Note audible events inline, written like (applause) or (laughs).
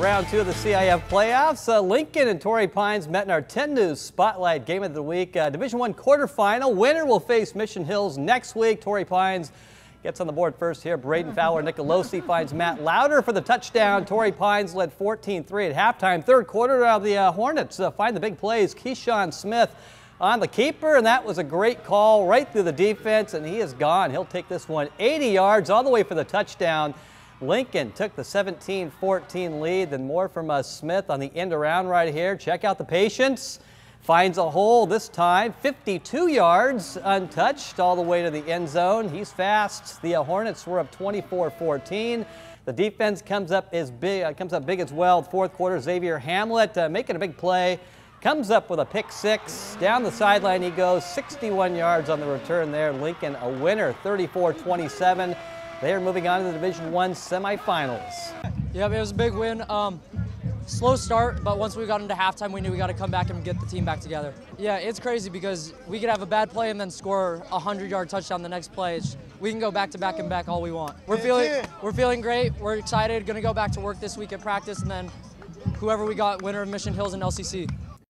Round two of the CIF playoffs. Uh, Lincoln and Torrey Pines met in our 10 News Spotlight Game of the Week. Uh, Division One quarterfinal. Winner will face Mission Hills next week. Torrey Pines gets on the board first here. Braden Fowler Nicolosi (laughs) finds Matt Louder for the touchdown. Torrey Pines led 14-3 at halftime. Third quarter of the uh, Hornets uh, find the big plays. Keyshawn Smith on the keeper, and that was a great call right through the defense, and he is gone. He'll take this one 80 yards all the way for the touchdown. Lincoln took the 17-14 lead. Then more from uh, Smith on the end around right here. Check out the patience. Finds a hole this time, 52 yards untouched all the way to the end zone. He's fast. The uh, Hornets were up 24-14. The defense comes up as big, uh, comes up big as well. Fourth quarter, Xavier Hamlet uh, making a big play. Comes up with a pick six. Down the sideline he goes, 61 yards on the return there. Lincoln a winner, 34-27. They are moving on to the Division One semifinals. Yep, it was a big win. Um, slow start, but once we got into halftime, we knew we got to come back and get the team back together. Yeah, it's crazy because we could have a bad play and then score a 100-yard touchdown the next play. It's, we can go back to back and back all we want. We're feeling, we're feeling great. We're excited. Going to go back to work this week at practice, and then whoever we got, winner of Mission Hills and LCC.